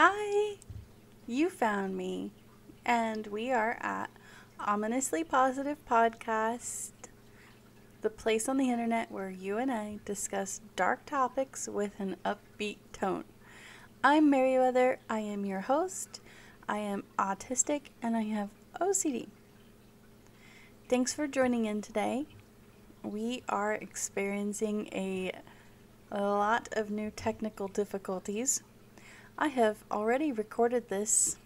Hi! You found me, and we are at Ominously Positive Podcast, the place on the internet where you and I discuss dark topics with an upbeat tone. I'm Merry Weather, I am your host. I am autistic and I have OCD. Thanks for joining in today. We are experiencing a, a lot of new technical difficulties. I have already recorded this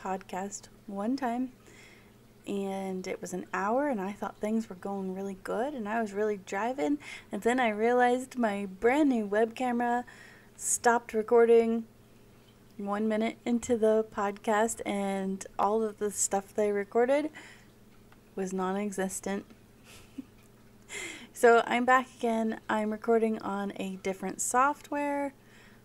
podcast one time and it was an hour and I thought things were going really good and I was really driving and then I realized my brand new web camera stopped recording one minute into the podcast and all of the stuff they recorded was non existent. so I'm back again. I'm recording on a different software.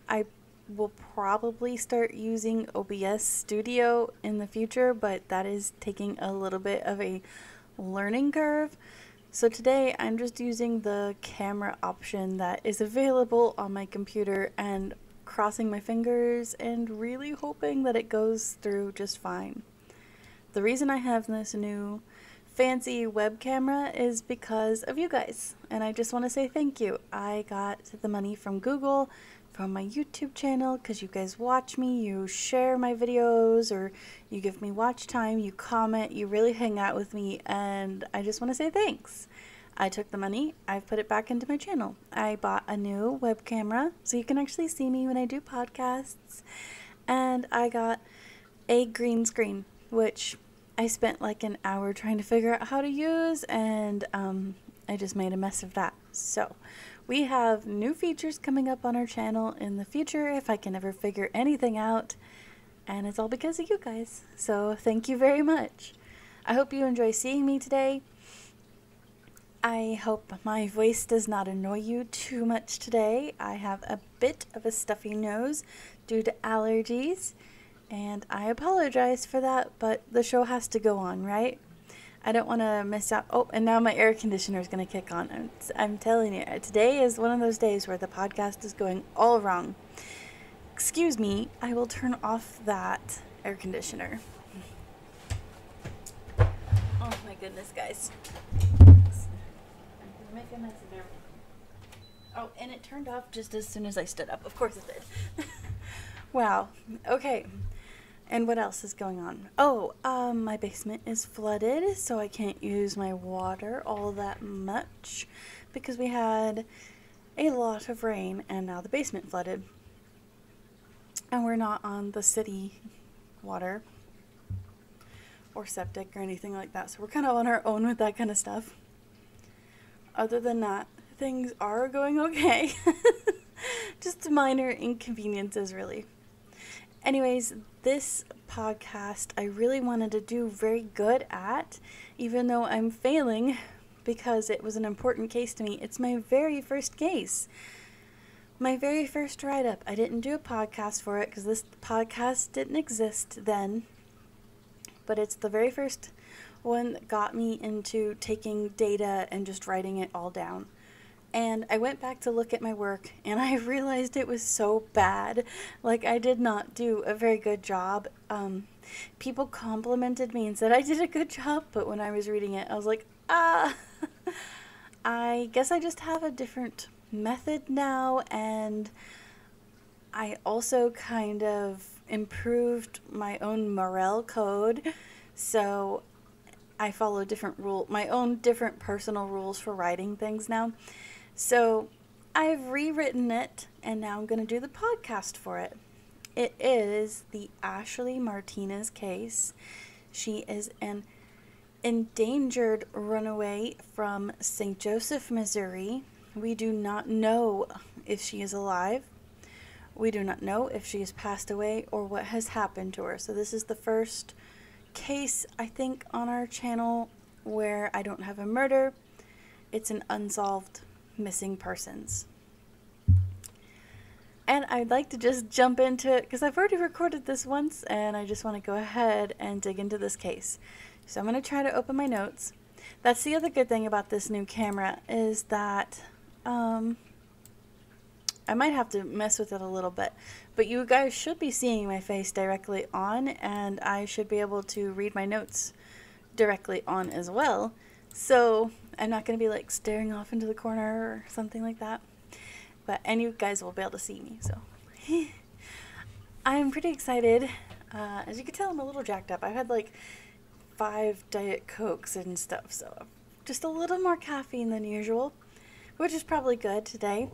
I will probably start using OBS Studio in the future, but that is taking a little bit of a learning curve. So today I'm just using the camera option that is available on my computer and crossing my fingers and really hoping that it goes through just fine. The reason I have this new fancy web camera is because of you guys. And I just want to say thank you. I got the money from Google, from my YouTube channel, because you guys watch me, you share my videos, or you give me watch time, you comment, you really hang out with me, and I just want to say thanks. I took the money, I've put it back into my channel. I bought a new web camera so you can actually see me when I do podcasts. And I got a green screen, which I spent like an hour trying to figure out how to use, and um, I just made a mess of that. So, we have new features coming up on our channel in the future if I can ever figure anything out, and it's all because of you guys. So, thank you very much. I hope you enjoy seeing me today. I hope my voice does not annoy you too much today. I have a bit of a stuffy nose due to allergies. And I apologize for that, but the show has to go on, right? I don't want to miss out. Oh, and now my air conditioner is going to kick on. I'm, I'm telling you, today is one of those days where the podcast is going all wrong. Excuse me, I will turn off that air conditioner. Oh my goodness, guys. Oh, and it turned off just as soon as I stood up. Of course it did. wow. Okay. And what else is going on? Oh, um, my basement is flooded, so I can't use my water all that much because we had a lot of rain and now the basement flooded. And we're not on the city water or septic or anything like that, so we're kind of on our own with that kind of stuff. Other than that, things are going okay. Just minor inconveniences, really. Anyways, this podcast I really wanted to do very good at, even though I'm failing because it was an important case to me. It's my very first case. My very first write up. I didn't do a podcast for it because this podcast didn't exist then. But it's the very first one that got me into taking data and just writing it all down. And I went back to look at my work and I realized it was so bad. Like, I did not do a very good job. Um, people complimented me and said I did a good job, but when I was reading it, I was like, ah, I guess I just have a different method now. And I also kind of improved my own Morel code. So I follow different rule, my own different personal rules for writing things now. So I've rewritten it and now I'm going to do the podcast for it. It is the Ashley Martinez case. She is an endangered runaway from St. Joseph, Missouri. We do not know if she is alive. We do not know if she has passed away or what has happened to her. So, this is the first case, I think, on our channel where I don't have a murder. It's an unsolved missing persons. And I'd like to just jump into it because I've already recorded this once and I just want to go ahead and dig into this case. So I'm going to try to open my notes. That's the other good thing about this new camera is that um, I might have to mess with it a little bit. But you guys should be seeing my face directly on, and I should be able to read my notes directly on as well. So I'm not going to be like staring off into the corner or something like that. But and you guys will be able to see me. So I'm pretty excited. Uh, as you can tell, I'm a little jacked up. I've had like five Diet Cokes and stuff, so just a little more caffeine than usual, which is probably good today.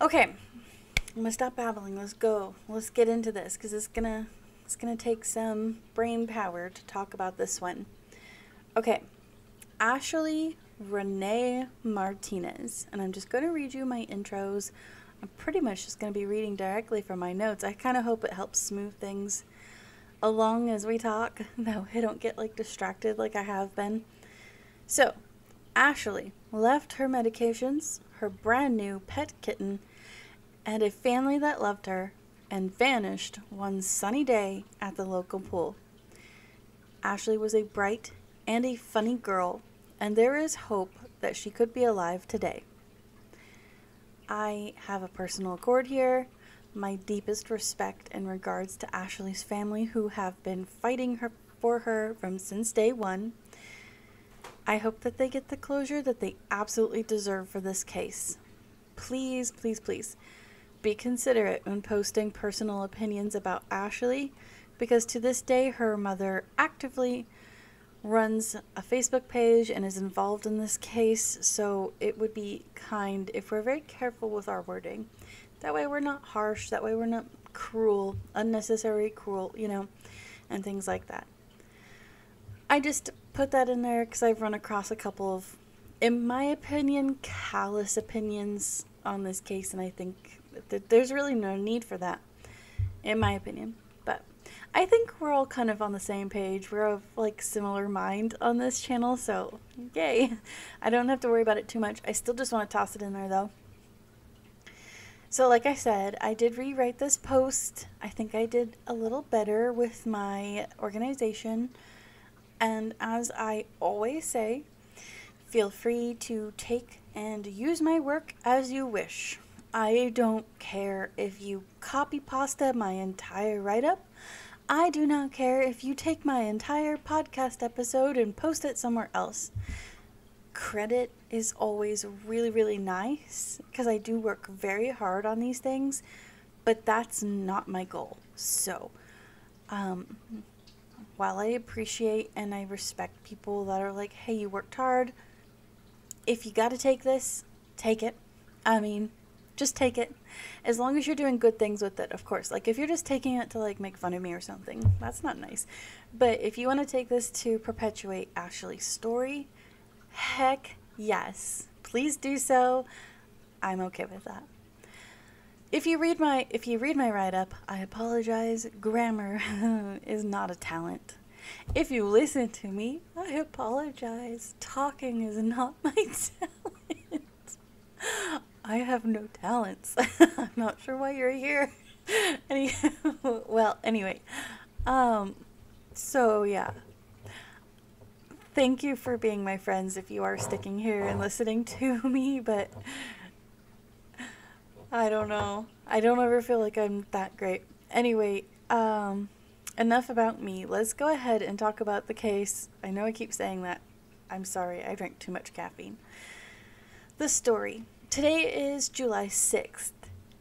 Okay, I'm gonna stop babbling. Let's go. Let's get into this because it's gonna it's gonna take some brain power to talk about this one. Okay, Ashley Renee Martinez, and I'm just gonna read you my intros. I'm pretty much just gonna be reading directly from my notes. I kind of hope it helps smooth things along as we talk. No, I don't get like distracted like I have been. So, Ashley left her medications, her brand new pet kitten, and a family that loved her, and vanished one sunny day at the local pool. Ashley was a bright and a funny girl, and there is hope that she could be alive today. I have a personal accord here. My deepest respect and regards to Ashley's family who have been fighting her for her from since day one. I hope that they get the closure that they absolutely deserve for this case. Please, please, please be considerate when posting personal opinions about Ashley because to this day her mother actively runs a Facebook page and is involved in this case, so it would be kind if we're very careful with our wording. That way we're not harsh, that way we're not cruel, unnecessary cruel, you know, and things like that. I just put that in there because I've run across a couple of, in my opinion, callous opinions on this case, and I think that there's really no need for that, in my opinion. I think we're all kind of on the same page. We're of like similar mind on this channel, so yay! I don't have to worry about it too much. I still just want to toss it in there though. So, like I said, I did rewrite this post. I think I did a little better with my organization. And as I always say, feel free to take and use my work as you wish. I don't care if you copy pasta my entire write up. I do not care if you take my entire podcast episode and post it somewhere else. Credit is always really, really nice because I do work very hard on these things, but that's not my goal. So, um, while I appreciate and I respect people that are like, hey, you worked hard, if you got to take this, take it. I mean, just take it. As long as you're doing good things with it, of course. Like, if you're just taking it to, like, make fun of me or something, that's not nice. But if you want to take this to perpetuate Ashley's story, heck yes. Please do so. I'm okay with that. If you read my if you read my write up, I apologize. Grammar is not a talent. If you listen to me, I apologize. Talking is not my talent. I have no talents. I'm not sure why you're here. Any well, anyway. Um so yeah. Thank you for being my friends if you are sticking here and listening to me, but I don't know. I don't ever feel like I'm that great. Anyway, um, enough about me. Let's go ahead and talk about the case. I know I keep saying that. I'm sorry, I drank too much caffeine. The story. Today is July 6th,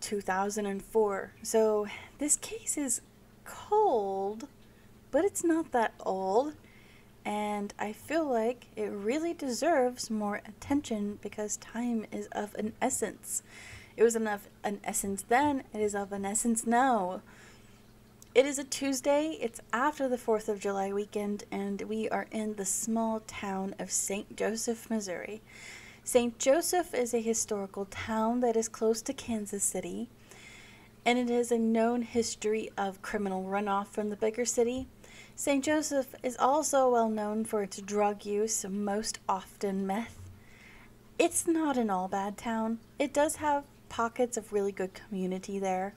2004. So this case is cold, but it's not that old. And I feel like it really deserves more attention because time is of an essence. It was enough an essence then, it is of an essence now. It is a Tuesday, it's after the 4th of July weekend, and we are in the small town of St. Joseph, Missouri. St. Joseph is a historical town that is close to Kansas City, and it has a known history of criminal runoff from the bigger city. St. Joseph is also well known for its drug use, most often meth. It's not an all bad town. It does have pockets of really good community there,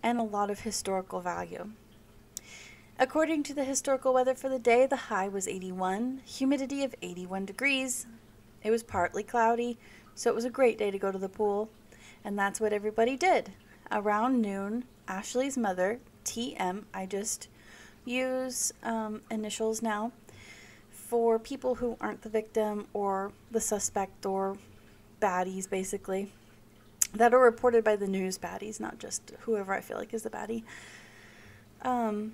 and a lot of historical value. According to the historical weather for the day, the high was 81, humidity of 81 degrees. It was partly cloudy, so it was a great day to go to the pool. And that's what everybody did. Around noon, Ashley's mother, TM, I just use um, initials now for people who aren't the victim or the suspect or baddies, basically, that are reported by the news baddies, not just whoever I feel like is the baddie. Um,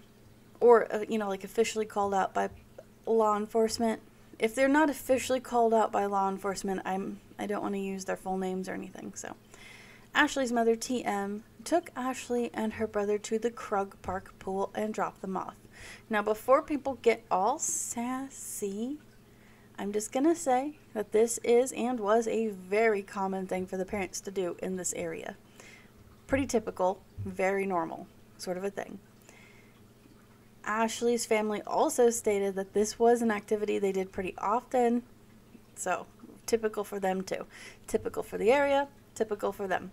or, uh, you know, like officially called out by law enforcement. If they're not officially called out by law enforcement, I'm I don't want to use their full names or anything. So, Ashley's mother, TM, took Ashley and her brother to the Krug Park pool and dropped them off. Now, before people get all sassy, I'm just going to say that this is and was a very common thing for the parents to do in this area. Pretty typical, very normal, sort of a thing. Ashley's family also stated that this was an activity they did pretty often, so typical for them too. Typical for the area, typical for them.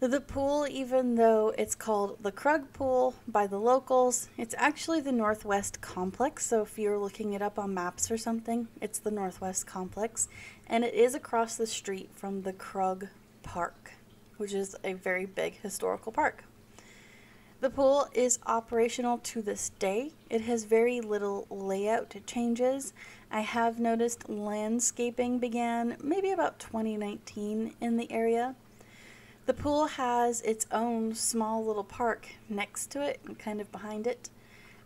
The pool, even though it's called the Krug Pool by the locals, it's actually the Northwest Complex. So if you're looking it up on maps or something, it's the Northwest Complex. And it is across the street from the Krug Park, which is a very big historical park. The pool is operational to this day. It has very little layout changes. I have noticed landscaping began maybe about 2019 in the area. The pool has its own small little park next to it and kind of behind it.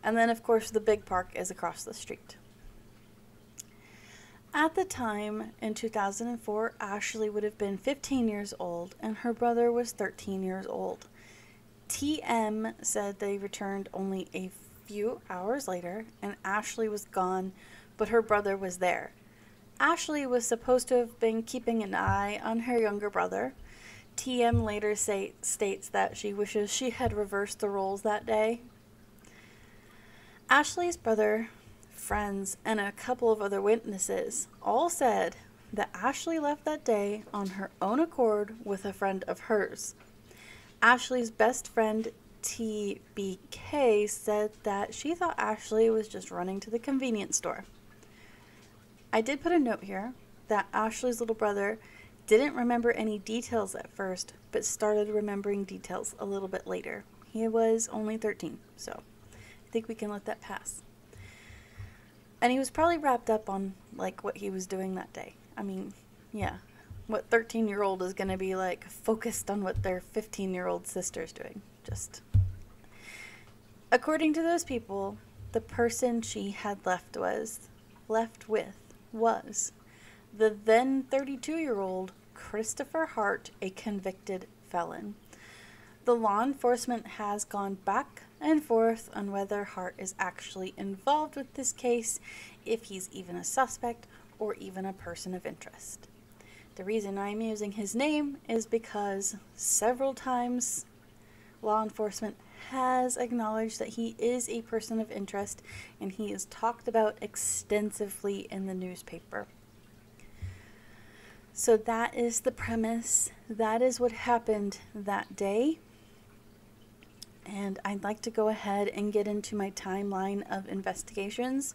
And then, of course, the big park is across the street. At the time, in 2004, Ashley would have been 15 years old and her brother was 13 years old. TM said they returned only a few hours later and Ashley was gone, but her brother was there. Ashley was supposed to have been keeping an eye on her younger brother TM later say, states that she wishes she had reversed the roles that day. Ashley's brother, friends, and a couple of other witnesses all said that Ashley left that day on her own accord with a friend of hers. Ashley's best friend, TBK, said that she thought Ashley was just running to the convenience store. I did put a note here that Ashley's little brother didn't remember any details at first, but started remembering details a little bit later. He was only 13, so I think we can let that pass. And he was probably wrapped up on like what he was doing that day. I mean, yeah. What 13 year old is going to be like focused on what their 15 year old sister is doing? Just. According to those people, the person she had left was left with was the then 32 year old Christopher Hart a convicted felon. The law enforcement has gone back and forth on whether Hart is actually involved with this case, if he's even a suspect, or even a person of interest. The reason I'm using his name is because several times law enforcement has acknowledged that he is a person of interest and he is talked about extensively in the newspaper. So that is the premise. That is what happened that day. And I'd like to go ahead and get into my timeline of investigations.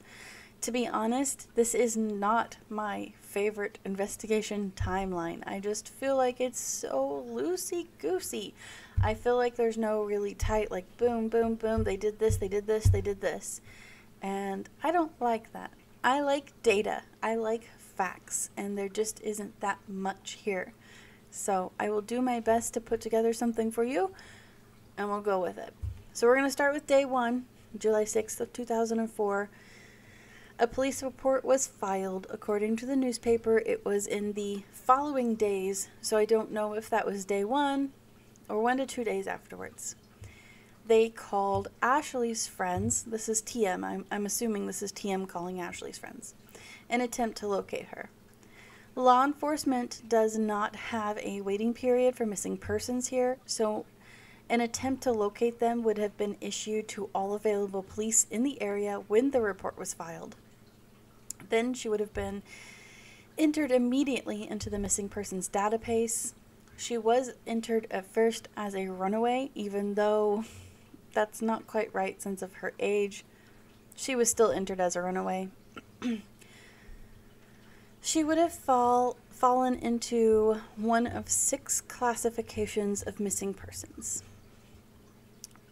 To be honest, this is not my favorite investigation timeline. I just feel like it's so loosey goosey. I feel like there's no really tight, like, boom, boom, boom, they did this, they did this, they did this. And I don't like that. I like data. I like facts, and there just isn't that much here. So I will do my best to put together something for you, and we'll go with it. So we're going to start with day one, July 6th of 2004. A police report was filed. According to the newspaper, it was in the following days, so I don't know if that was day one or one to two days afterwards. They called Ashley's friends, this is TM, I'm, I'm assuming this is TM calling Ashley's friends, an attempt to locate her. Law enforcement does not have a waiting period for missing persons here, so an attempt to locate them would have been issued to all available police in the area when the report was filed. Then she would have been entered immediately into the missing persons database. She was entered at first as a runaway, even though that's not quite right since of her age. She was still entered as a runaway. She would have fall fallen into one of six classifications of missing persons.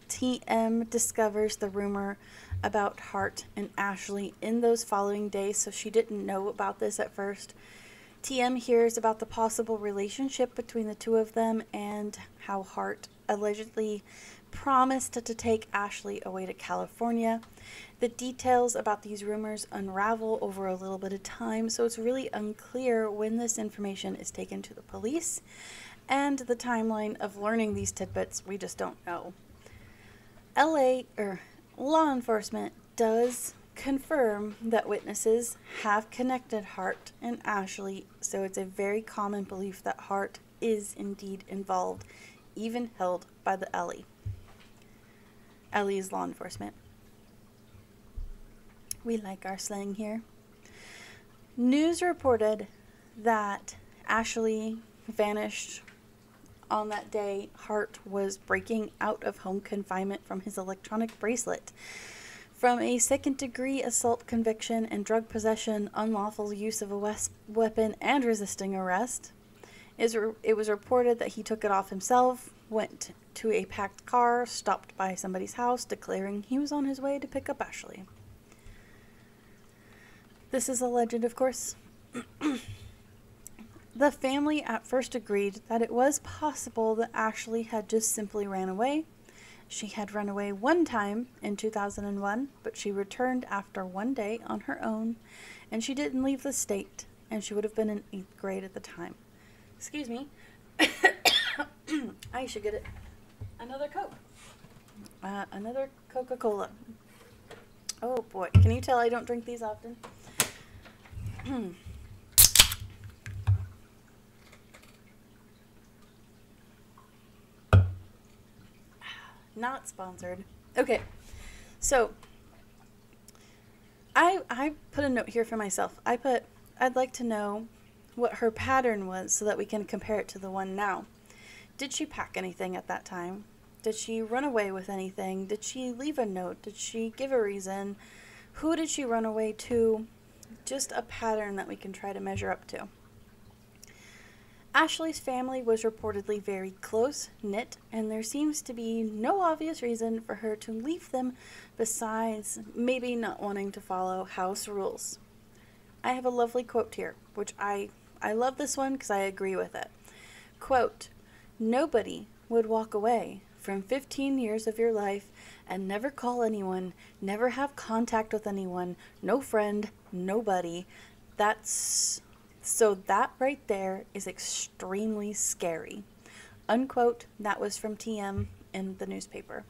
TM discovers the rumor about Hart and Ashley in those following days, so she didn't know about this at first. TM hears about the possible relationship between the two of them and how Hart allegedly promised to take Ashley away to California. The details about these rumors unravel over a little bit of time, so it's really unclear when this information is taken to the police and the timeline of learning these tidbits, we just don't know. LA or er, law enforcement does confirm that witnesses have connected Hart and Ashley, so it's a very common belief that Hart is indeed involved, even held by the LE. LE's law enforcement. We like our slang here. News reported that Ashley vanished on that day. Hart was breaking out of home confinement from his electronic bracelet. From a second degree assault conviction and drug possession, unlawful use of a weapon, and resisting arrest. It was reported that he took it off himself, went to a packed car, stopped by somebody's house, declaring he was on his way to pick up Ashley. This is a legend, of course. the family at first agreed that it was possible that Ashley had just simply ran away. She had run away one time in 2001, but she returned after one day on her own, and she didn't leave the state, and she would have been in eighth grade at the time. Excuse me. I should get it. Another Coke. Uh, another Coca Cola. Oh boy, can you tell I don't drink these often? Not sponsored. Okay, so I I put a note here for myself. I put I'd like to know what her pattern was so that we can compare it to the one now. Did she pack anything at that time? Did she run away with anything? Did she leave a note? Did she give a reason? Who did she run away to? Just a pattern that we can try to measure up to. Ashley's family was reportedly very close knit, and there seems to be no obvious reason for her to leave them besides maybe not wanting to follow house rules. I have a lovely quote here, which I I love this one because I agree with it. Quote, Nobody would walk away from 15 years of your life and never call anyone, never have contact with anyone, no friend, nobody. That's so that right there is extremely scary. Unquote, that was from TM in the newspaper.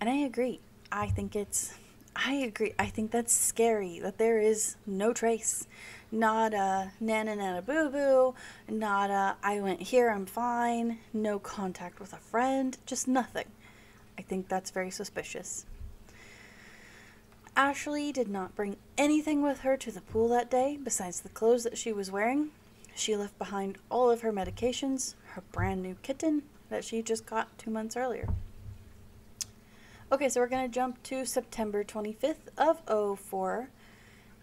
And I agree. I think it's I agree. I think that's scary that there is no trace. Not a nana boo boo, not a I went here, I'm fine, no contact with a friend, just nothing. I think that's very suspicious. Ashley did not bring anything with her to the pool that day besides the clothes that she was wearing. She left behind all of her medications, her brand new kitten that she just got two months earlier. Okay, so we're going to jump to September 25th of 04.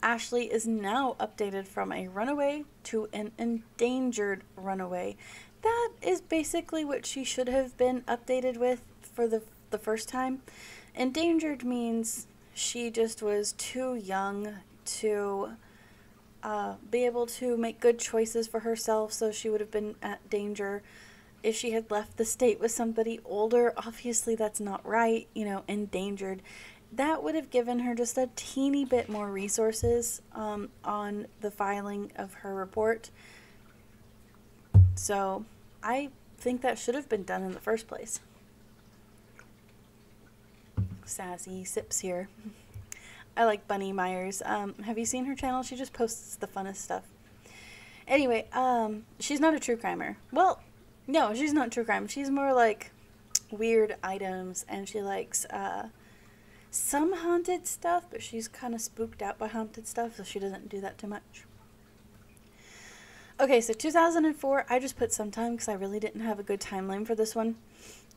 Ashley is now updated from a runaway to an endangered runaway. That is basically what she should have been updated with for the, the first time. Endangered means she just was too young to uh, be able to make good choices for herself, so she would have been at danger if she had left the state with somebody older, obviously that's not right, you know, endangered. That would have given her just a teeny bit more resources um, on the filing of her report. So I think that should have been done in the first place. Sassy sips here. I like Bunny Myers. Um, have you seen her channel? She just posts the funnest stuff. Anyway, um, she's not a true crimer. Well, no, she's not true crime. She's more like weird items, and she likes uh, some haunted stuff, but she's kind of spooked out by haunted stuff, so she doesn't do that too much. Okay, so 2004, I just put sometime because I really didn't have a good timeline for this one.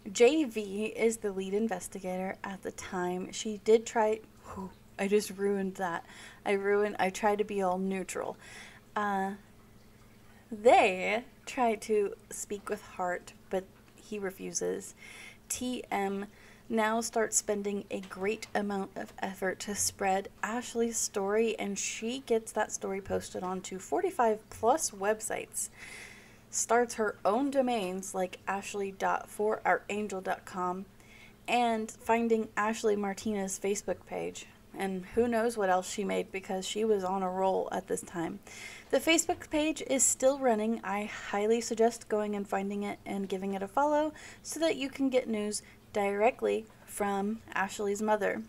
JV is the lead investigator at the time. She did try. Whew, I just ruined that. I ruined. I tried to be all neutral. Uh, they try to speak with Hart, but he refuses. TM now starts spending a great amount of effort to spread Ashley's story, and she gets that story posted onto 45 plus websites. Starts her own domains like ashley.forarangel.com and finding Ashley Martinez's Facebook page. And who knows what else she made because she was on a roll at this time. The Facebook page is still running. I highly suggest going and finding it and giving it a follow so that you can get news directly from Ashley's mother.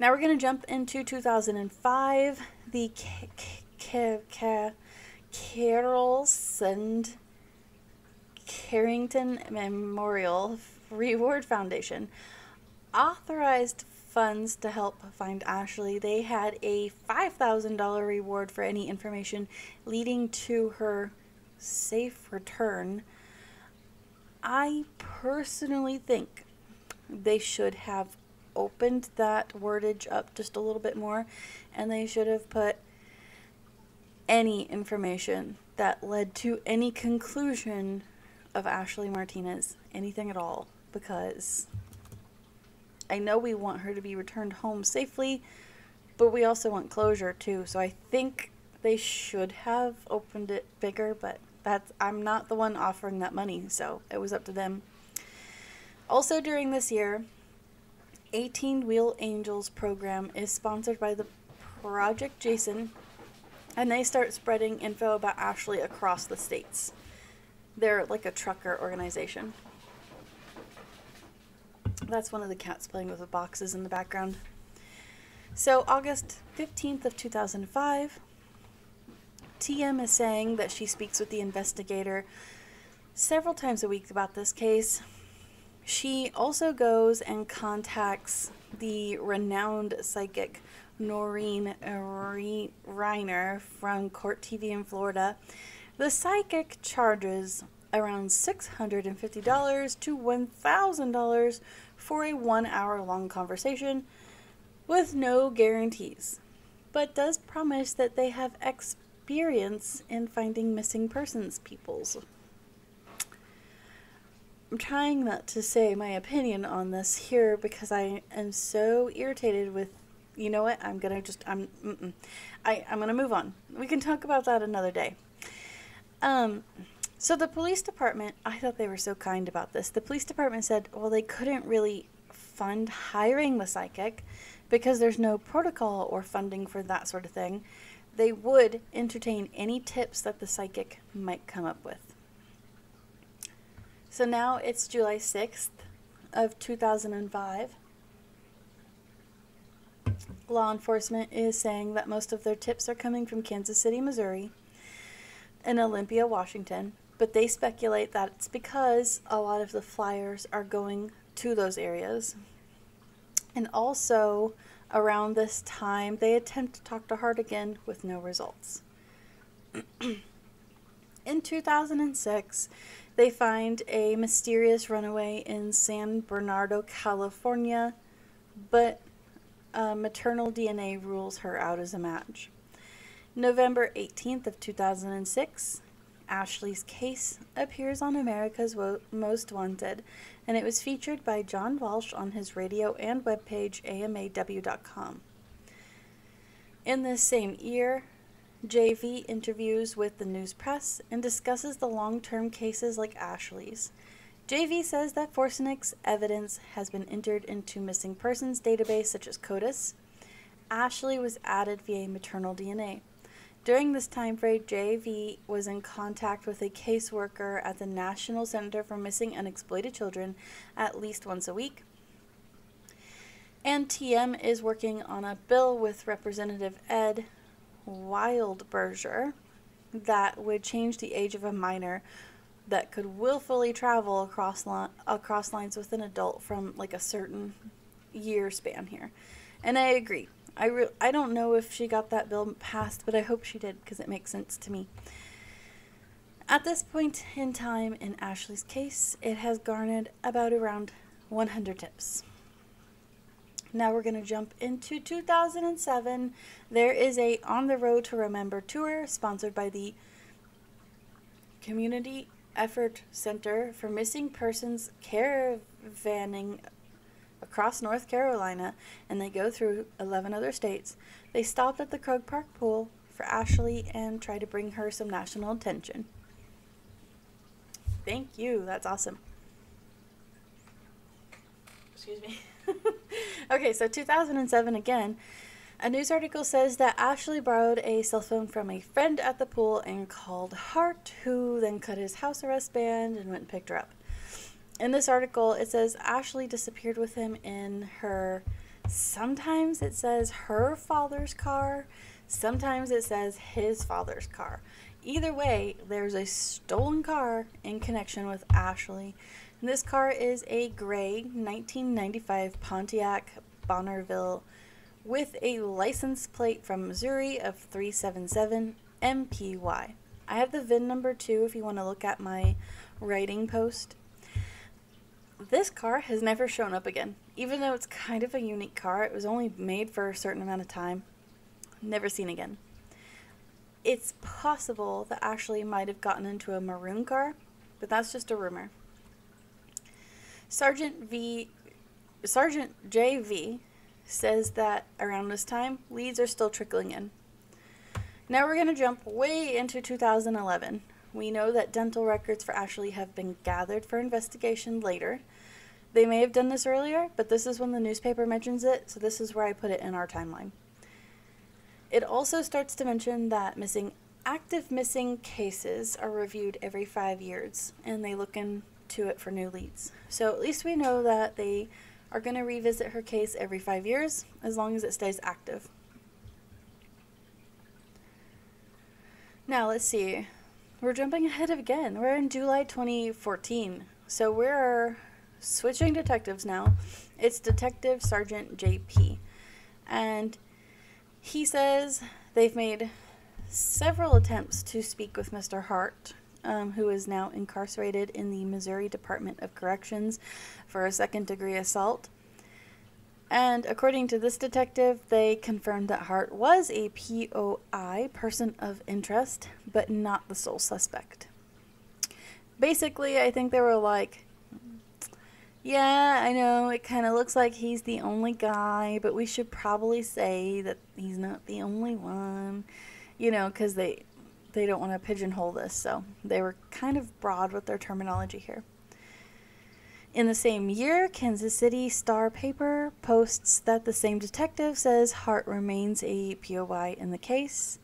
Now we're going to jump into 2005. The Carole Sund Carrington Memorial Reward Foundation authorized funds to help find Ashley. They had a $5,000 reward for any information leading to her safe return. I personally think they should have opened that wordage up just a little bit more and they should have put any information that led to any conclusion of Ashley Martinez, anything at all, because I know we want her to be returned home safely, but we also want closure too. So I think they should have opened it bigger, but that's I'm not the one offering that money, so it was up to them. Also during this year, 18 Wheel Angels program is sponsored by the Project Jason, and they start spreading info about Ashley across the states. They're like a trucker organization. That's one of the cats playing with the boxes in the background. So, August 15th of 2005, TM is saying that she speaks with the investigator several times a week about this case. She also goes and contacts the renowned psychic Noreen Renier from Court TV in Florida. The psychic charges around $650 to $1,000 for a one hour long conversation with no guarantees, but does promise that they have experience in finding missing persons peoples. I'm trying not to say my opinion on this here because I am so irritated with you know what i'm gonna just i'm mm-mm. I, i'm gonna move on we can talk about that another day um so the police department, I thought they were so kind about this. The police department said, well, they couldn't really fund hiring the psychic because there's no protocol or funding for that sort of thing. They would entertain any tips that the psychic might come up with. So now it's July 6th of 2005. Law enforcement is saying that most of their tips are coming from Kansas City, Missouri, and Olympia, Washington, but they speculate that it's because a lot of the flyers are going to those areas. And also, around this time, they attempt to talk to Hart again with no results. in 2006, they find a mysterious runaway in San Bernardino, California, but uh, maternal DNA rules her out as a match. November 18th of 2006, Ashley's case appears on America's Most Wanted, and it was featured by John Walsh on his radio and webpage amw.com. In this same year, JV interviews with the news press and discusses the long term cases like Ashley's. JV says that forensics evidence has been entered into missing persons database such as CODIS. Ashley was added via maternal DNA. During this time frame, JV was in contact with a caseworker at the National Center for Missing and Exploited Children at least once a week. And TM is working on a bill with Representative Ed Wildberger that would change the age of a minor that could willfully travel across li- across lines with an adult from like a certain year span here. And I agree. I, re- I don't know if she got that bill passed, but I hope she did because it makes sense to me. At this point in time in Ashley's case, it has garnered about around 100 tips. Now we're going to jump into 2007. There is a On the Road to Remember tour sponsored by the Community Effort Center for Missing Persons caravanning across North Carolina and they go through 11 other states. They stopped at the Krug Park pool for Ashley and tried to bring her some national attention. Thank you. That's awesome. Excuse me. okay, so 2007 again. A news article says that Ashley borrowed a cell phone from a friend at the pool and called Hart, who then cut his house arrest band and went and picked her up. In this article, it says Ashley disappeared with him in her. Sometimes it says her father's car, sometimes it says his father's car. Either way, there's a stolen car in connection with Ashley. And This car is a gray 1995 Pontiac Bonneville with a license plate from Missouri of 377 MPY. I have the VIN number too if you want to look at my writing post. This car has never shown up again. Even though it's kind of a unique car, it was only made for a certain amount of time. Never seen again. It's possible that Ashley might have gotten into a maroon car, but that's just a rumor. Sergeant V Sergeant JV says that around this time, leads are still trickling in. Now we're going to jump way into 2011. We know that dental records for Ashley have been gathered for investigation later. They may have done this earlier, but this is when the newspaper mentions it, so this is where I put it in our timeline. It also starts to mention that missing active missing cases are reviewed every five years, and they look into it for new leads. So at least we know that they are going to revisit her case every five years as long as it stays active. Now, let's see. We're jumping ahead again. We're in July 2014. So we're switching detectives now. It's Detective Sergeant JP. And he says they've made several attempts to speak with Mr. Hart, um, who is now incarcerated in the Missouri Department of Corrections for a second degree assault. And according to this detective, they confirmed that Hart was a POI, person of interest, but not the sole suspect. Basically, I think they were like, yeah, I know it kind of looks like he's the only guy, but we should probably say that he's not the only one, you know, because they they don't want to pigeonhole this, so they were kind of broad with their terminology here. In the same year, Kansas City Star paper posts that the same detective says Hart remains a POI in the case.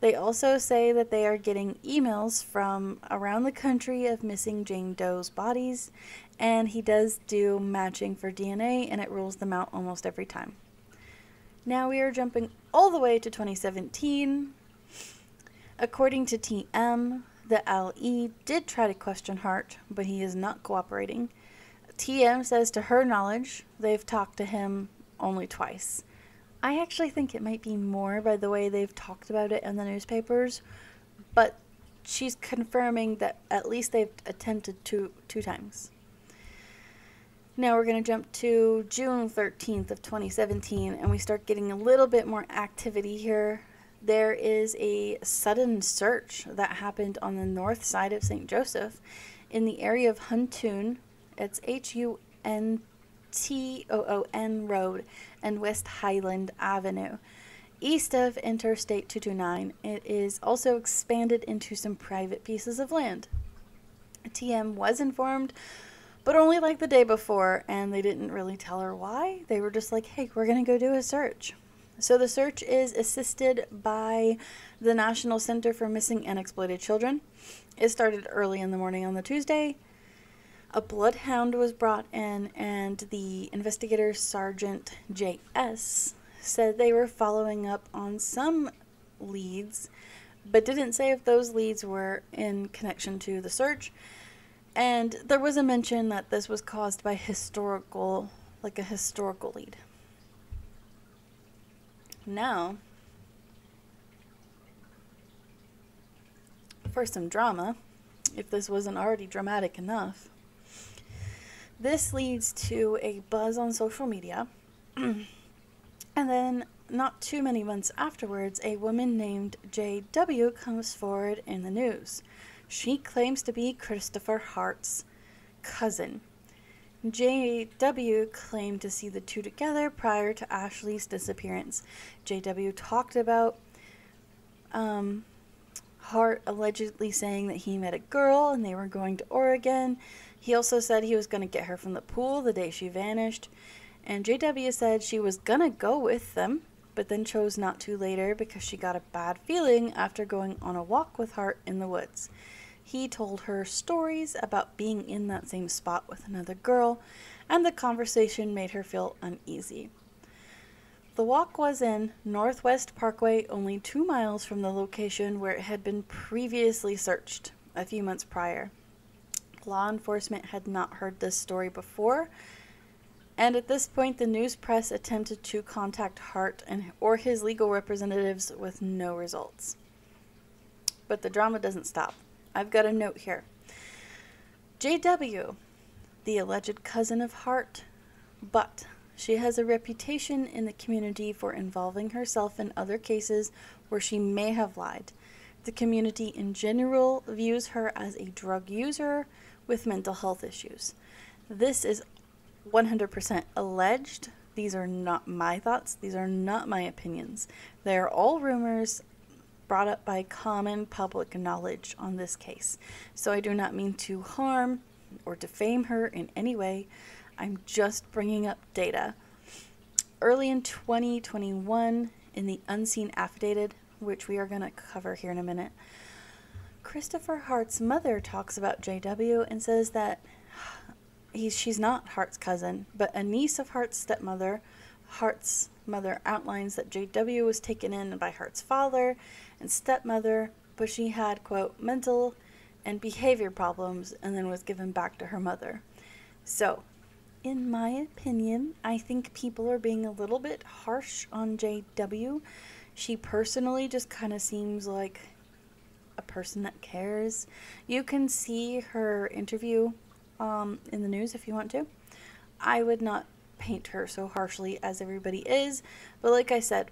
They also say that they are getting emails from around the country of missing Jane Doe's bodies, and he does do matching for DNA and it rules them out almost every time. Now we are jumping all the way to 2017. According to TM, the LE did try to question Hart, but he is not cooperating. TM says to her knowledge, they've talked to him only twice. I actually think it might be more by the way they've talked about it in the newspapers, but she's confirming that at least they've attempted two two times. Now we're going to jump to June 13th of 2017 and we start getting a little bit more activity here there is a sudden search that happened on the north side of St. Joseph in the area of Huntoon. It's H U N T O O N Road and West Highland Avenue. East of Interstate 229, it is also expanded into some private pieces of land. TM was informed, but only like the day before, and they didn't really tell her why. They were just like, hey, we're going to go do a search. So the search is assisted by the National Center for Missing and Exploited Children. It started early in the morning on the Tuesday. A bloodhound was brought in, and the investigator, Sergeant J.S., said they were following up on some leads, but didn't say if those leads were in connection to the search. And there was a mention that this was caused by historical, like a historical lead. Now, for some drama, if this wasn't already dramatic enough, this leads to a buzz on social media. and then, not too many months afterwards, a woman named J.W. comes forward in the news. She claims to be Christopher Hart's cousin. JW claimed to see the two together prior to Ashley's disappearance. JW talked about um, Hart allegedly saying that he met a girl and they were going to Oregon. He also said he was going to get her from the pool the day she vanished. And JW said she was going to go with them, but then chose not to later because she got a bad feeling after going on a walk with Hart in the woods. He told her stories about being in that same spot with another girl, and the conversation made her feel uneasy. The walk was in Northwest Parkway, only two miles from the location where it had been previously searched a few months prior. Law enforcement had not heard this story before, and at this point, the news press attempted to contact Hart and or his legal representatives with no results. But the drama doesn't stop. I've got a note here. JW, the alleged cousin of Hart, but she has a reputation in the community for involving herself in other cases where she may have lied. The community in general views her as a drug user with mental health issues. This is 100% alleged. These are not my thoughts, these are not my opinions. They are all rumors brought up by common public knowledge on this case. So I do not mean to harm or defame her in any way. I'm just bringing up data. Early in 2021, in the Unseen Affidavit, which we are going to cover here in a minute, Christopher Hart's mother talks about JW and says that he's, she's not Hart's cousin, but a niece of Hart's stepmother. Hart's mother outlines that JW was taken in by Hart's father and stepmother, but she had, quote, mental and behavior problems and then was given back to her mother. So, in my opinion, I think people are being a little bit harsh on JW. She personally just kind of seems like a person that cares. You can see her interview um, in the news if you want to. I would not paint her so harshly as everybody is, but like I said,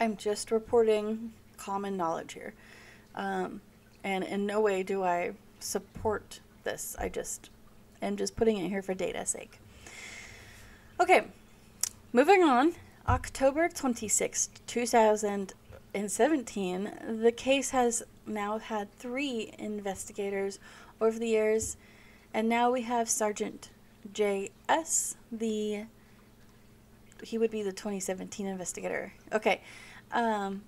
I'm just reporting common knowledge here. Um, and in no way do I support this. I just am just putting it here for data's sake. Okay, moving on. October 26th, 2017, the case has now had three investigators over the years, and now we have Sergeant J.S., the he would be the 2017 investigator. Okay, um,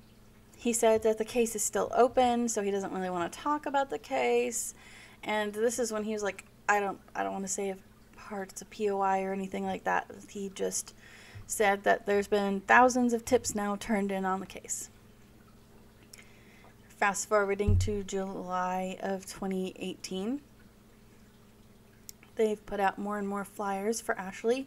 he said that the case is still open, so he doesn't really want to talk about the case. And this is when he was like, I don't, I don't want to say if Hart's a POI or anything like that. He just said that there's been thousands of tips now turned in on the case. Fast forwarding to July of 2018, they've put out more and more flyers for Ashley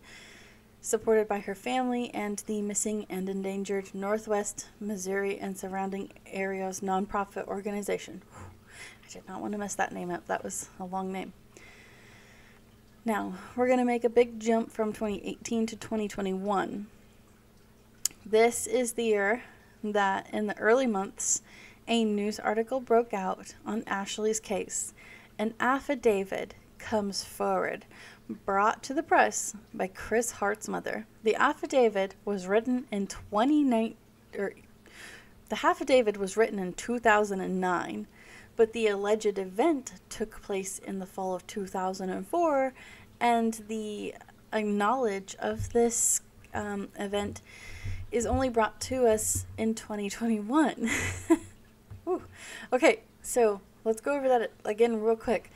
supported by her family and the Missing and Endangered Northwest Missouri and surrounding areas nonprofit organization. I did not want to mess that name up. That was a long name. Now, we're going to make a big jump from 2018 to 2021. This is the year that, in the early months, a news article broke out on Ashley's case. An affidavit comes forward brought to the press by Chris Hart's mother. The affidavit was written in 29 er, the affidavit was written in 2009, but the alleged event took place in the fall of 2004, and the knowledge of this um, event is only brought to us in 2021. okay, so let's go over that again real quick.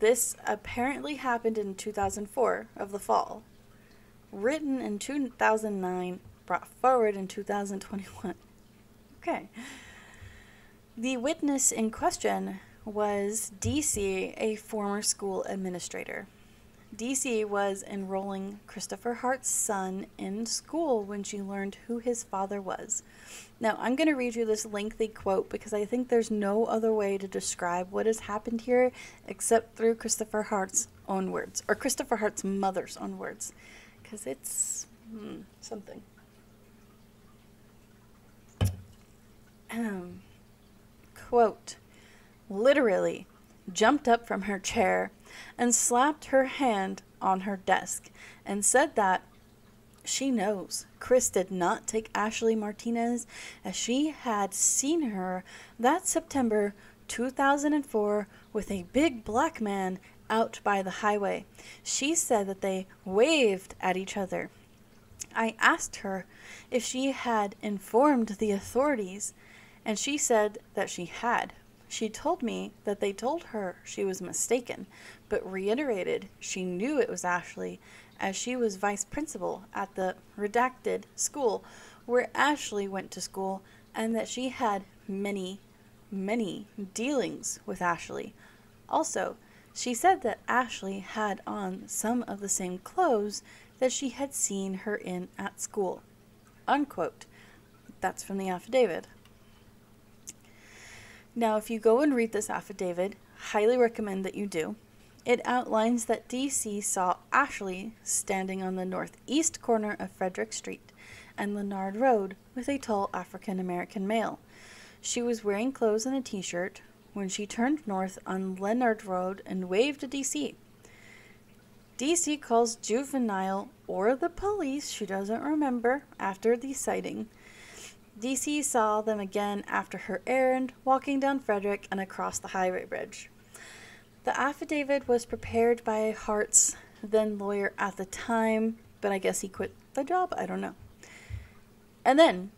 This apparently happened in 2004 of the fall. Written in 2009, brought forward in 2021. Okay. The witness in question was DC, a former school administrator. DC was enrolling Christopher Hart's son in school when she learned who his father was. Now, I'm going to read you this lengthy quote because I think there's no other way to describe what has happened here except through Christopher Hart's own words, or Christopher Hart's mother's own words, because it's hmm, something. quote, literally jumped up from her chair and slapped her hand on her desk and said that she knows Chris did not take Ashley Martinez as she had seen her that September 2004 with a big black man out by the highway. She said that they waved at each other. I asked her if she had informed the authorities, and she said that she had. She told me that they told her she was mistaken, but reiterated she knew it was Ashley as she was vice principal at the redacted school where Ashley went to school and that she had many, many dealings with Ashley. Also, she said that Ashley had on some of the same clothes that she had seen her in at school. Unquote. That's from the affidavit. Now, if you go and read this affidavit, highly recommend that you do. It outlines that DC saw Ashley standing on the northeast corner of Frederick Street and Leonard Road with a tall African American male. She was wearing clothes and a t shirt when she turned north on Leonard Road and waved to DC. DC calls juvenile or the police, she doesn't remember, after the sighting. DC saw them again after her errand, walking down Frederick and across the highway bridge. The affidavit was prepared by Hart's then lawyer at the time, but I guess he quit the job. I don't know. And then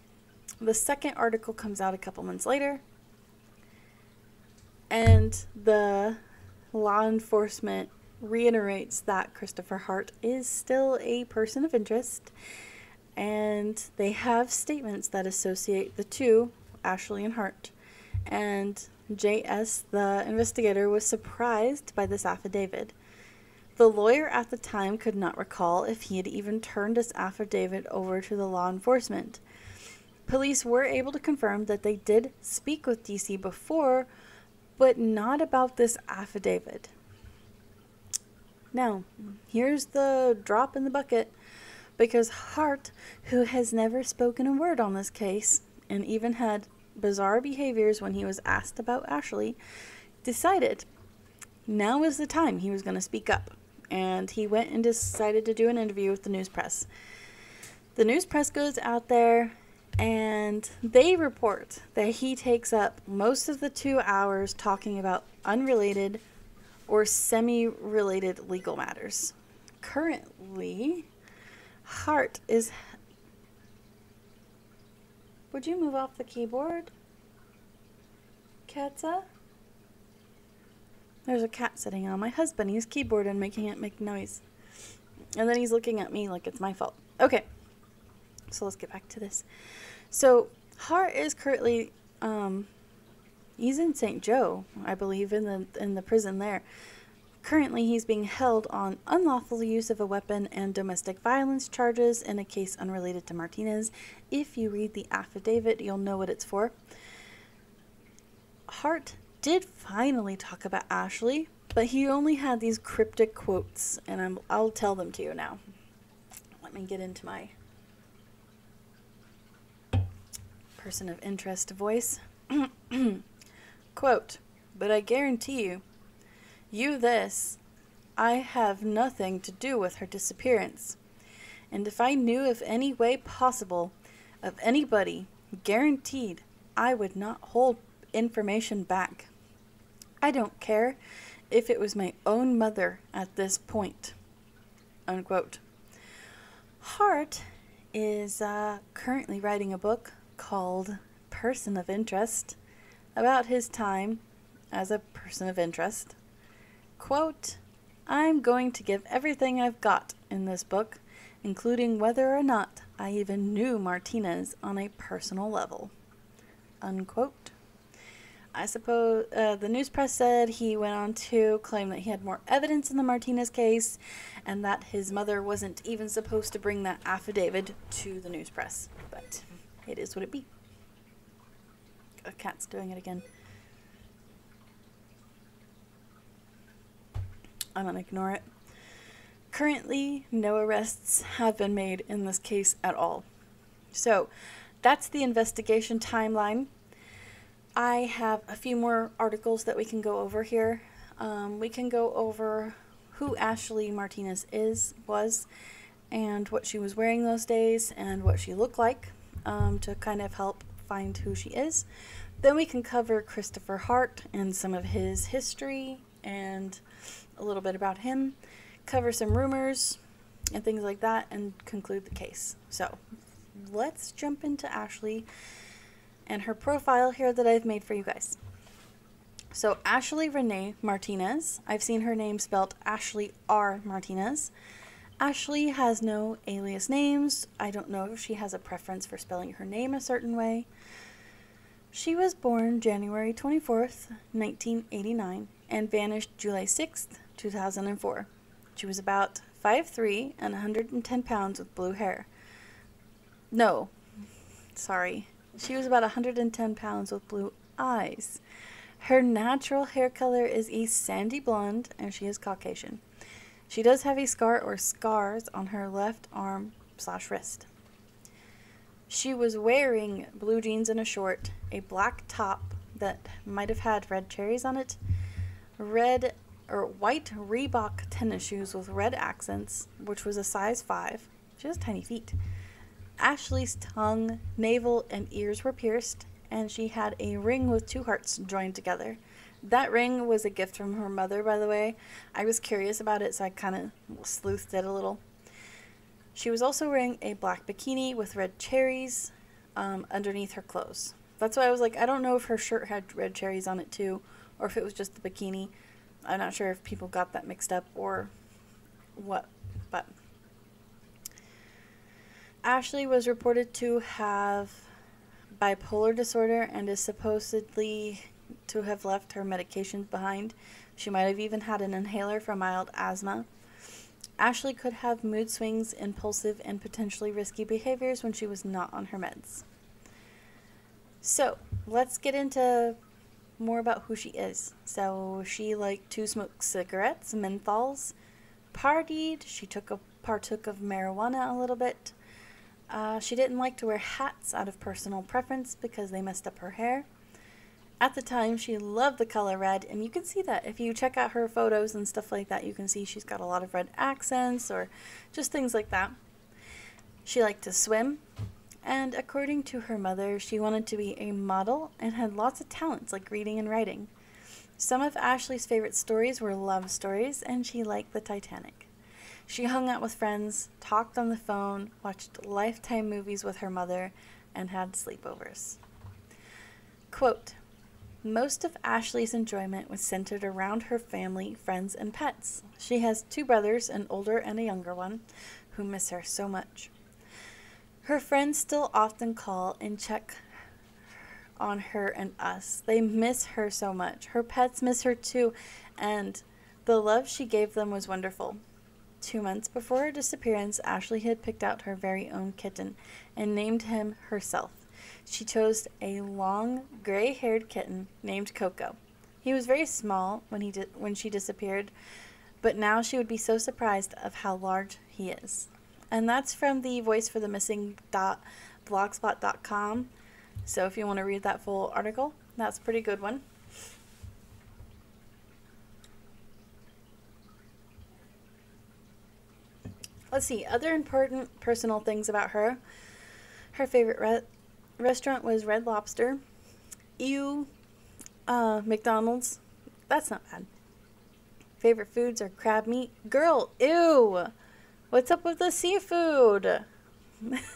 the second article comes out a couple months later, and the law enforcement reiterates that Christopher Hart is still a person of interest, and they have statements that associate the two, Ashley and Hart. And J.S., the investigator, was surprised by this affidavit. The lawyer at the time could not recall if he had even turned his affidavit over to the law enforcement. Police were able to confirm that they did speak with DC before, but not about this affidavit. Now, here's the drop in the bucket because Hart, who has never spoken a word on this case and even had bizarre behaviors when he was asked about Ashley, decided now was the time he was going to speak up. And he went and decided to do an interview with the news press. The news press goes out there and they report that he takes up most of the two hours talking about unrelated or semi related legal matters. Currently, Hart is would you move off the keyboard? Katza? There's a cat sitting on my husband's keyboard and making it make noise. And then he's looking at me like it's my fault. Okay. So let's get back to this. So Hart is currently um he's in St. Joe, I believe, in the in the prison there. Currently, he's being held on unlawful use of a weapon and domestic violence charges in a case unrelated to Martinez. If you read the affidavit, you'll know what it's for. Hart did finally talk about Ashley, but he only had these cryptic quotes, and I'm, I'll tell them to you now. Let me get into my person of interest voice. Quote, but I guarantee you, you this, I have nothing to do with her disappearance. And if I knew of any way possible of anybody, guaranteed I would not hold information back. I don't care if it was my own mother at this point. Unquote. Hart is uh, currently writing a book called Person of Interest about his time as a person of interest. Quote, I'm going to give everything I've got in this book, including whether or not I even knew Martinez on a personal level. Unquote. I suppose uh, the news press said he went on to claim that he had more evidence in the Martinez case and that his mother wasn't even supposed to bring that affidavit to the news press. But it is what it be. A cat's doing it again. I'm to ignore it. Currently, no arrests have been made in this case at all. So, that's the investigation timeline. I have a few more articles that we can go over here. Um, we can go over who Ashley Martinez is, was, and what she was wearing those days, and what she looked like um, to kind of help find who she is. Then we can cover Christopher Hart and some of his history and a little bit about him, cover some rumors and things like that, and conclude the case. So let's jump into Ashley and her profile here that I've made for you guys. So, Ashley Renee Martinez. I've seen her name spelled Ashley R. Martinez. Ashley has no alias names. I don't know if she has a preference for spelling her name a certain way. She was born January 24th, 1989, and vanished July 6th, 2004. She was about 5'3 and 110 pounds with blue hair. No, sorry. She was about 110 pounds with blue eyes. Her natural hair color is a sandy blonde, and she is Caucasian. She does have a scar or scars on her left arm slash wrist. She was wearing blue jeans and a short, a black top that might have had red cherries on it, red or white Reebok tennis shoes with red accents, which was a size 5. She has tiny feet. Ashley's tongue, navel, and ears were pierced, and she had a ring with two hearts joined together. That ring was a gift from her mother, by the way. I was curious about it, so I kind of sleuthed it a little. She was also wearing a black bikini with red cherries um, underneath her clothes. That's why I was like, I don't know if her shirt had red cherries on it too, or if it was just the bikini. I'm not sure if people got that mixed up or what, but. Ashley was reported to have bipolar disorder and is supposedly to have left her medications behind. She might have even had an inhaler for mild asthma. Ashley could have mood swings, impulsive, and potentially risky behaviors when she was not on her meds. So, let's get into more about who she is. So, she liked to smoke cigarettes, menthols, partied, she took a partook of marijuana a little bit. Uh, she didn't like to wear hats out of personal preference because they messed up her hair. At the time, she loved the color red, and you can see that if you check out her photos and stuff like that, you can see she's got a lot of red accents or just things like that. She liked to swim, and according to her mother, she wanted to be a model and had lots of talents like reading and writing. Some of Ashley's favorite stories were love stories, and she liked the Titanic. She hung out with friends, talked on the phone, watched Lifetime movies with her mother, and had sleepovers. Quote most of Ashley's enjoyment was centered around her family, friends, and pets. She has two brothers, an older and a younger one, who miss her so much. Her friends still often call and check on her and us. They miss her so much. Her pets miss her too, and the love she gave them was wonderful. Two months before her disappearance, Ashley had picked out her very own kitten and named him herself she chose a long, gray haired kitten named Coco. He was very small when, he di- when she disappeared, but now she would be so surprised of how large he is. And that's from the voice for the missing dot blogspot.com. So if you want to read that full article, that's a pretty good one. Let's see, other important personal things about her. Her favorite re- restaurant was Red Lobster. Ew. Uh, McDonald's. That's not bad. Favorite foods are crab meat. Girl, ew. What's up with the seafood?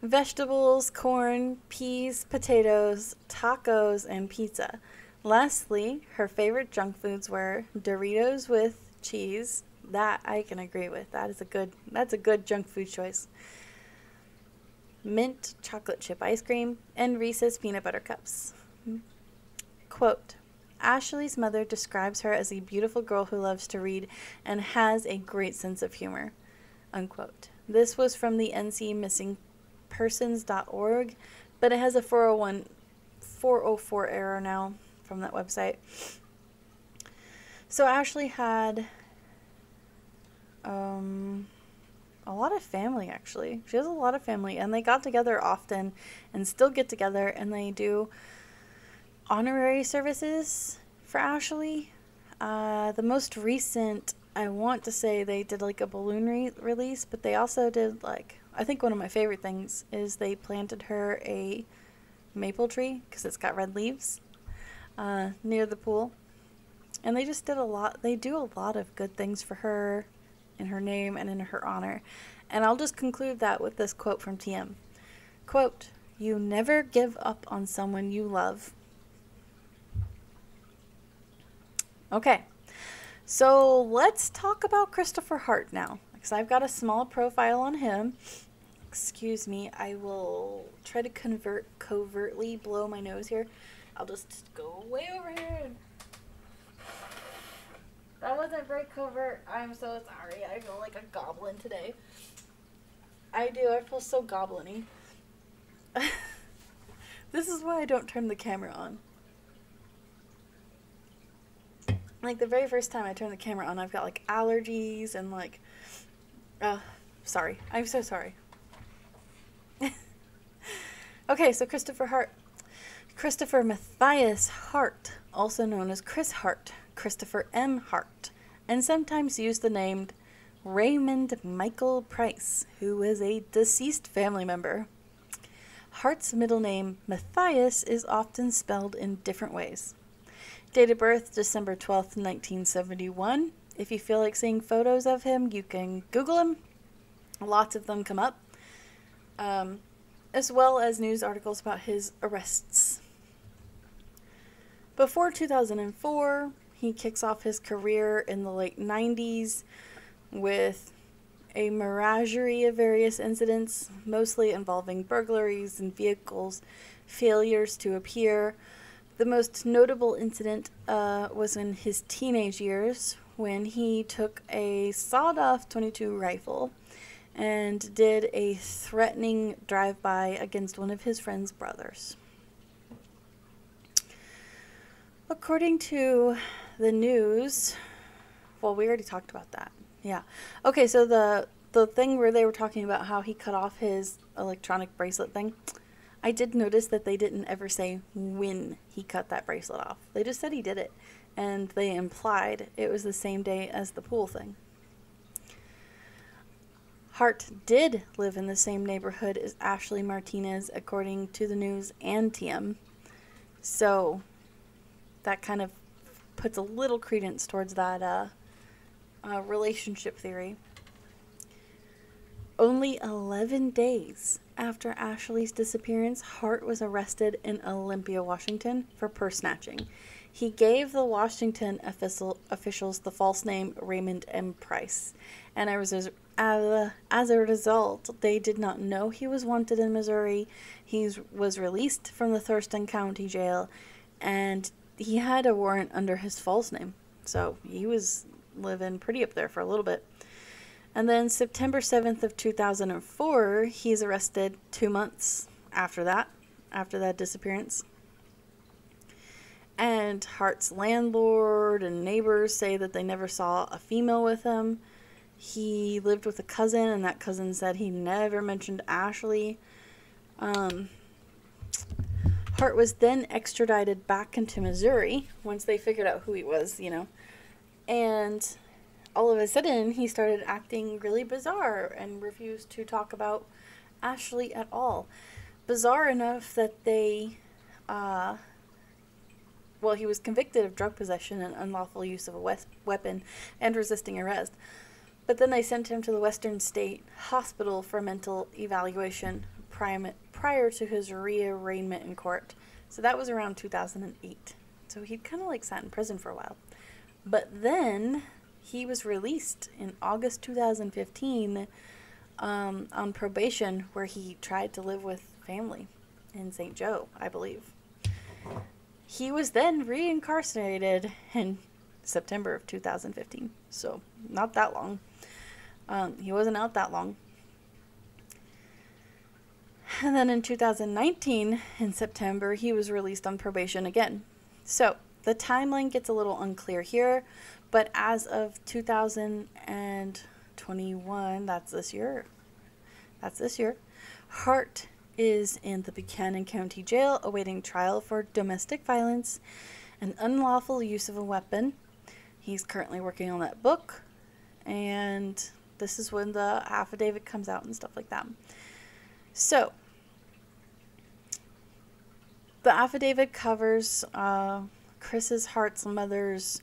Vegetables, corn, peas, potatoes, tacos, and pizza. Lastly, her favorite junk foods were Doritos with cheese. That I can agree with. That is a good that's a good junk food choice mint chocolate chip ice cream, and Reese's peanut butter cups. Quote Ashley's mother describes her as a beautiful girl who loves to read and has a great sense of humor. Unquote. This was from the ncmissingpersons.org, but it has a 401 404 error now from that website. So Ashley had um a lot of family actually. She has a lot of family, and they got together often, and still get together, and they do honorary services for Ashley. Uh, the most recent, I want to say they did like a balloon re- release, but they also did like I think one of my favorite things is they planted her a maple tree because it's got red leaves uh, near the pool. And they just did a lot, they do a lot of good things for her in her name and in her honor. And I'll just conclude that with this quote from TM. Quote, You never give up on someone you love. Okay, so let's talk about Christopher Hart now, because I've got a small profile on him. Excuse me, I will try to convert covertly blow my nose here. I'll just go way over here. That wasn't very covert. I'm so sorry. I feel like a goblin today. I do. I feel so gobliny. this is why I don't turn the camera on. Like the very first time I turn the camera on, I've got like allergies and like. Uh, sorry. I'm so sorry. okay, so Christopher Hart. Christopher Matthias Hart, also known as Chris Hart, Christopher M. Hart, and sometimes used the name Raymond Michael Price, who was a deceased family member. Hart's middle name, Matthias, is often spelled in different ways. Date of birth, December 12th, 1971. If you feel like seeing photos of him, you can Google him. Lots of them come up, um, as well as news articles about his arrests. Before 2004, he kicks off his career in the late 90s with a menagerie of various incidents, mostly involving burglaries and vehicles failures to appear. The most notable incident uh, was in his teenage years when he took a sawed off 22 rifle and did a threatening drive by against one of his friend's brothers. According to the news, well, we already talked about that. Yeah. Okay, so the the thing where they were talking about how he cut off his electronic bracelet thing, I did notice that they didn't ever say when he cut that bracelet off. They just said he did it, and they implied it was the same day as the pool thing. Hart did live in the same neighborhood as Ashley Martinez, according to the news and TM. So that kind of puts a little credence towards that uh, uh, relationship theory. Only 11 days after Ashley's disappearance, Hart was arrested in Olympia, Washington for purse snatching. He gave the Washington official, officials the false name Raymond M. Price, and as, as a result, they did not know he was wanted in Missouri. He was released from the Thurston County Jail, and he had a warrant under his false name. So he was living pretty up there for a little bit. And then September 7th of 2004, he's arrested 2 months after that, after that disappearance. And Hart's landlord and neighbors say that they never saw a female with him. He lived with a cousin, and that cousin said he never mentioned Ashley. Um, Hart was then extradited back into Missouri once they figured out who he was, you know. And all of a sudden, he started acting really bizarre and refused to talk about Ashley at all. Bizarre enough that they, uh, well, he was convicted of drug possession and unlawful use of a we- weapon and resisting arrest. But then they sent him to the Western State Hospital for mental evaluation prim- prior to his rearraignment in court. So that was around 2008. So he'd kind of like sat in prison for a while. But then he was released in August 2015 um, on probation, where he tried to live with family in St. Joe, I believe. He was then reincarcerated in September of 2015. So, not that long. Um, he wasn't out that long. And then in 2019, in September, he was released on probation again. So the timeline gets a little unclear here, but as of 2021, that's this year. That's this year. Hart is in the Buchanan County Jail awaiting trial for domestic violence and unlawful use of a weapon. He's currently working on that book, and this is when the affidavit comes out and stuff like that. So, the affidavit covers uh, Chris's Hart's mother's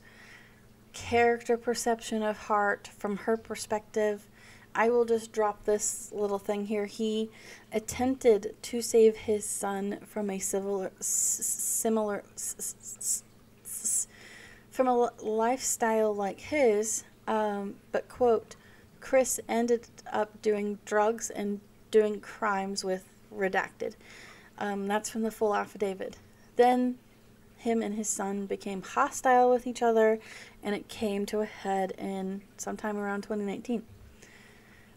character perception of Hart from her perspective. I will just drop this little thing here. He attempted to save his son from a civil, similar, from a lifestyle like his, um, but quote, Chris ended up doing drugs and doing crimes with redacted. Um, that's from the full affidavit. Then him and his son became hostile with each other, and it came to a head in sometime around 2019.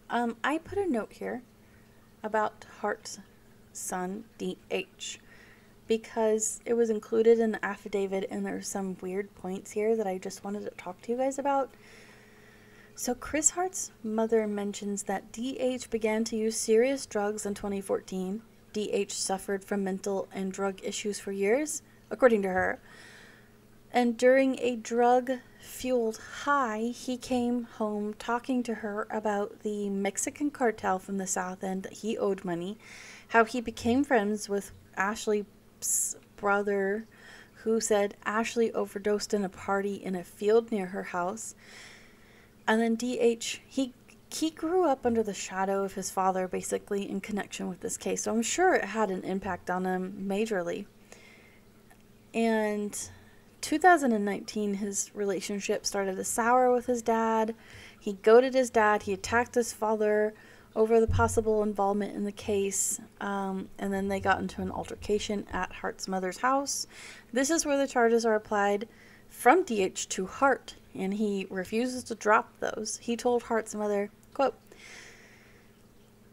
Um, I put a note here about Hart's son, DH, because it was included in the affidavit, and there there's some weird points here that I just wanted to talk to you guys about. So, Chris Hart's mother mentions that DH began to use serious drugs in 2014. DH suffered from mental and drug issues for years, according to her. And during a drug fueled high, he came home talking to her about the Mexican cartel from the South End that he owed money, how he became friends with Ashley's brother, who said Ashley overdosed in a party in a field near her house and then DH, he he grew up under the shadow of his father, basically in connection with this case. So I'm sure it had an impact on him majorly. And 2019, his relationship started to sour with his dad. He goaded his dad. He attacked his father over the possible involvement in the case. Um, and then they got into an altercation at Hart's mother's house. This is where the charges are applied from DH to Hart and he refuses to drop those. He told Hart's mother, quote,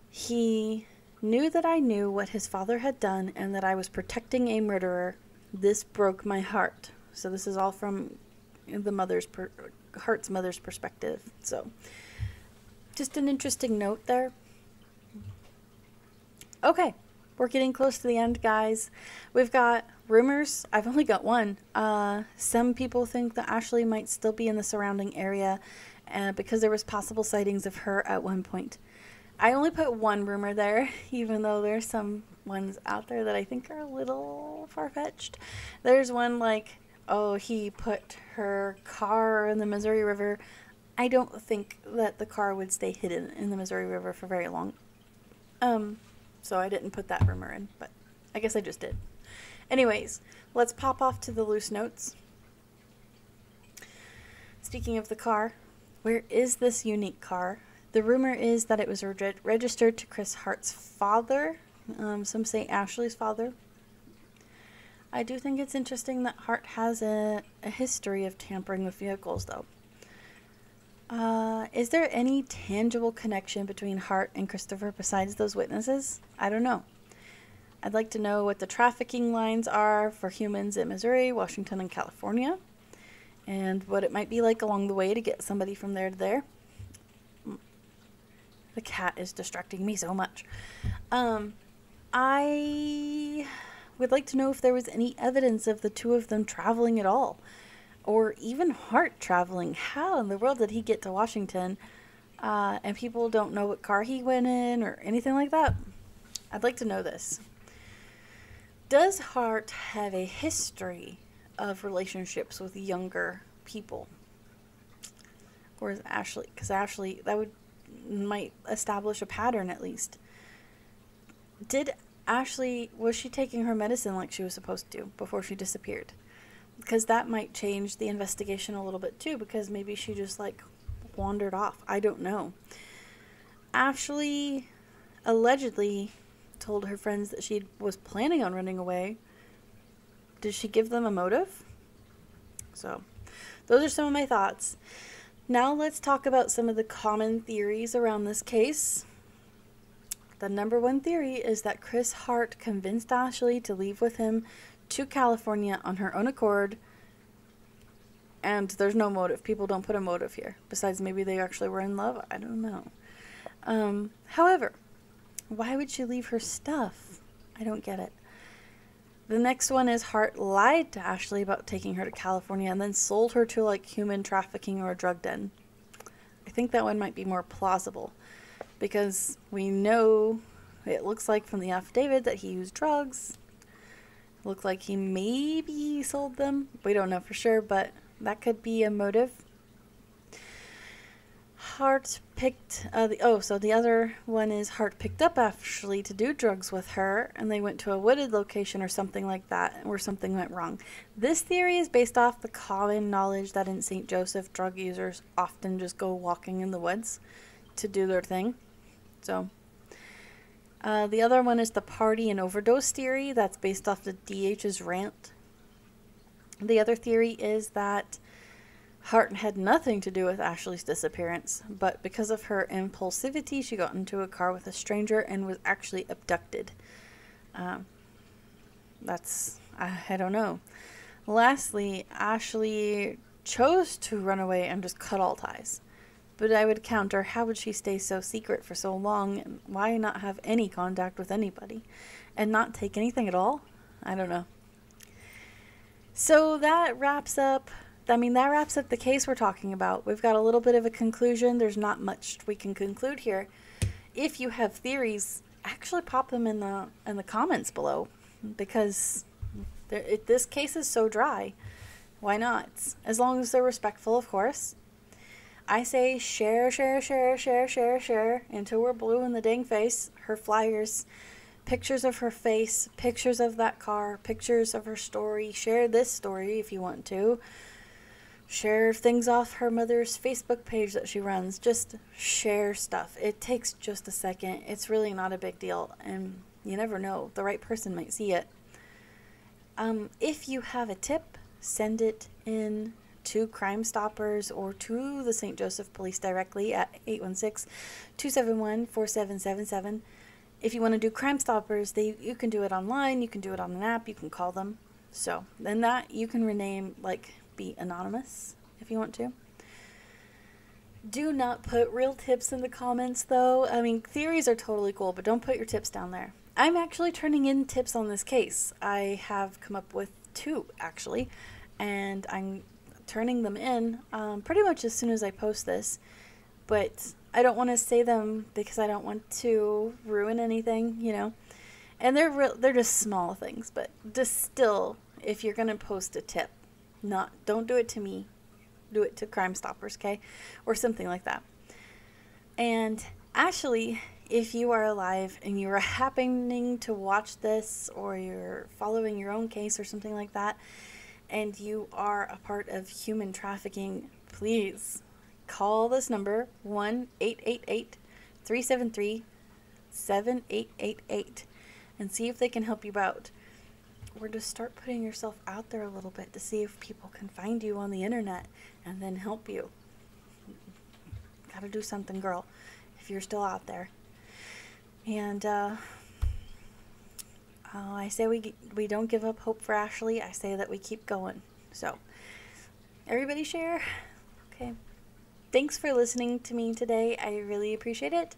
He knew that I knew what his father had done and that I was protecting a murderer. This broke my heart. So this is all from the mother's Hart's mother's perspective. So just an interesting note there. Okay, we're getting close to the end, guys. We've got rumors. I've only got one. Uh, some people think that Ashley might still be in the surrounding area uh, because there was possible sightings of her at one point. I only put one rumor there, even though there's some ones out there that I think are a little far fetched. There's one like, oh, he put her car in the Missouri River. I don't think that the car would stay hidden in the Missouri River for very long. Um, so I didn't put that rumor in, but I guess I just did. Anyways, let's pop off to the loose notes. Speaking of the car, where is this unique car? The rumor is that it was reg- registered to Chris Hart's father. Um, some say Ashley's father. I do think it's interesting that Hart has a, a history of tampering with vehicles, though. Uh, is there any tangible connection between Hart and Christopher besides those witnesses? I don't know. I'd like to know what the trafficking lines are for humans in Missouri, Washington, and California, and what it might be like along the way to get somebody from there to there. The cat is distracting me so much. Um, I would like to know if there was any evidence of the two of them traveling at all, or even Hart traveling. How in the world did he get to Washington? Uh, and people don't know what car he went in or anything like that. I'd like to know this. Does Hart have a history of relationships with younger people? Or is Ashley? Because Ashley, that would might establish a pattern at least. Did Ashley was she taking her medicine like she was supposed to before she disappeared? Because that might change the investigation a little bit too. Because maybe she just like wandered off. I don't know. Ashley allegedly told her friends that she was planning on running away, did she give them a motive? So, those are some of my thoughts. Now, let's talk about some of the common theories around this case. The number one theory is that Chris Hart convinced Ashley to leave with him to California on her own accord And there's no motive. People don't put a motive here. Besides, maybe they actually were in love. I don't know. Um, however, why would she leave her stuff? I don't get it. The next one is Hart lied to Ashley about taking her to California and then sold her to like human trafficking or a drug den. I think that one might be more plausible because we know it looks like from the affidavit that he used drugs. Looked like he maybe sold them. We don't know for sure, but that could be a motive. Hart picked uh, the oh, so the other one is Hart picked up Ashley to do drugs with her, and they went to a wooded location or something like that, where something went wrong. This theory is based off the common knowledge that in St. Joseph, drug users often just go walking in the woods to do their thing. So, uh, the other one is the party and overdose theory. That's based off the DH's rant. The other theory is that Hart had nothing to do with Ashley's disappearance, but because of her impulsivity, she got into a car with a stranger and was actually abducted. Um, that's, I, I don't know. Lastly, Ashley chose to run away and just cut all ties. But I would counter how would she stay so secret for so long? Why not have any contact with anybody? And not take anything at all? I don't know. So that wraps up I mean, that wraps up the case we're talking about. We've got a little bit of a conclusion. There's not much we can conclude here. If you have theories, actually pop them in the in the comments below, because it, this case is so dry. Why not? As long as they're respectful, of course. I say share, share, share, share, share, share until we're blue in the dang face. Her flyers, pictures of her face, pictures of that car, pictures of her story. Share this story if you want to share things off her mother's Facebook page that she runs. Just share stuff. It takes just a second. It's really not a big deal, and you never know. The right person might see it. Um, if you have a tip, send it in to Crime Stoppers or to the St. Joseph Police directly at 816 271 4777. If you want to do Crime Stoppers, they you can do it online, you can do it on an app, you can call them. So, then that you can rename like be anonymous if you want to. Do not put real tips in the comments though. I mean, theories are totally cool, but don't put your tips down there. I'm actually turning in tips on this case. I have come up with two actually, and I'm turning them in um, pretty much as soon as I post this. But I don't want to say them because I don't want to ruin anything, you know. And they're real, they're just small things, but just still, if you're gonna post a tip, not don't do it to me. Do it to Crime Stoppers, okay? Or something like that. And actually, if you are alive and you are happening to watch this or you're following your own case or something like that and you are a part of human trafficking, please call this number 1 888 373 7888 and see if they can help you out or just start putting yourself out there a little bit to see if people can find you on the internet and then help you. Gotta do something, girl, if you're still out there. And uh, uh, I say we we don't give up hope for Ashley. I say that we keep going. So, everybody share. Okay. Thanks for listening to me today. I really appreciate it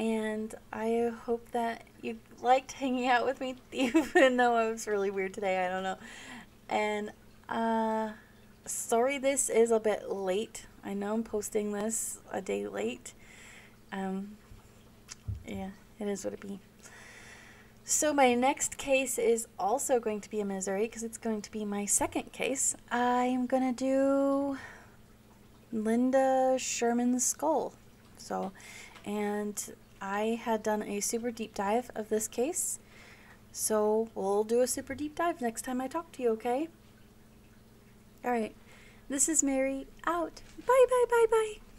and I hope that you liked hanging out with me, even though I was really weird today. I don't know. And, uh, sorry this is a bit late. I know I'm posting this a day late. Um, yeah, it is what it be. So my next case is also going to be in Missouri because it's going to be my second case. I am going to do Linda Sherman's skull. So, and I had done a super deep dive of this case. So we'll do a super deep dive next time I talk to you, okay? Alright. This is Merry out. Bye, bye, bye, bye.